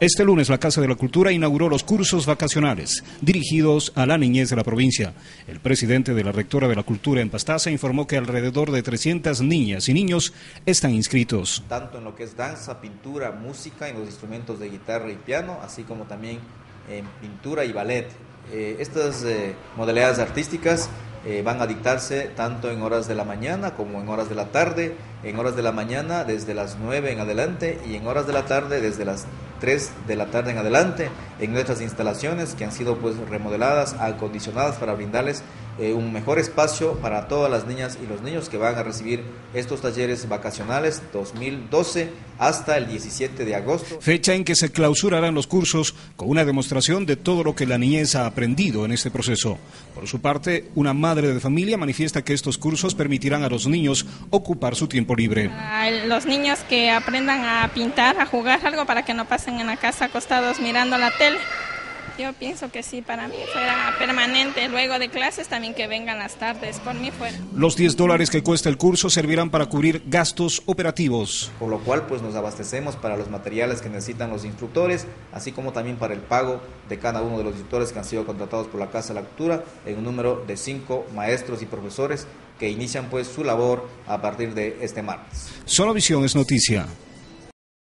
Este lunes la Casa de la Cultura inauguró los cursos vacacionales dirigidos a la niñez de la provincia. El presidente de la Rectora de la Cultura en Pastaza informó que alrededor de 300 niñas y niños están inscritos. Tanto en lo que es danza, pintura, música, en los instrumentos de guitarra y piano, así como también en pintura y ballet. Eh, estas eh, modalidades artísticas eh, van a dictarse tanto en horas de la mañana como en horas de la tarde. En horas de la mañana desde las 9 en adelante y en horas de la tarde desde las 3 de la tarde en adelante en nuestras instalaciones que han sido pues remodeladas, acondicionadas para brindarles eh, un mejor espacio para todas las niñas y los niños que van a recibir estos talleres vacacionales 2012 hasta el 17 de agosto. Fecha en que se clausurarán los cursos con una demostración de todo lo que la niñez ha aprendido en este proceso. Por su parte, una madre de familia manifiesta que estos cursos permitirán a los niños ocupar su tiempo libre. los niños que aprendan a pintar, a jugar algo para que no pasen en la casa acostados mirando la tele. Yo pienso que sí, para mí fuera permanente. Luego de clases también que vengan las tardes, por mí fuera. Los 10 dólares que cuesta el curso servirán para cubrir gastos operativos. Por lo cual, pues nos abastecemos para los materiales que necesitan los instructores, así como también para el pago de cada uno de los instructores que han sido contratados por la Casa de la Cultura, en un número de 5 maestros y profesores que inician pues su labor a partir de este martes. Solo Visión es noticia.